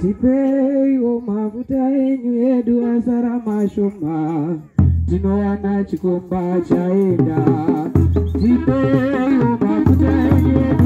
tipeiwo mafuta enyu edu asara mashoma. Tinowana chikomba chaenda. Tipeiwo mafuta enyu edu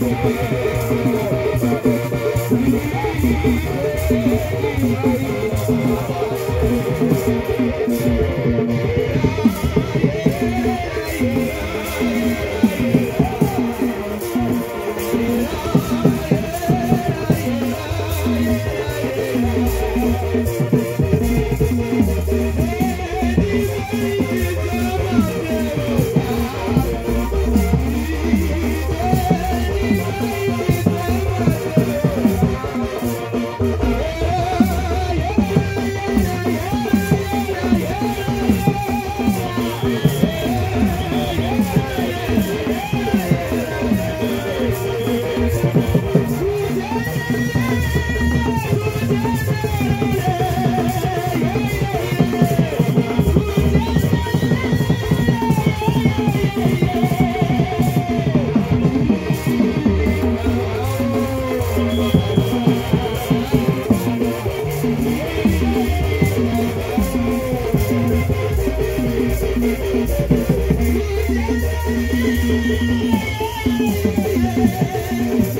Yeah. Thank you.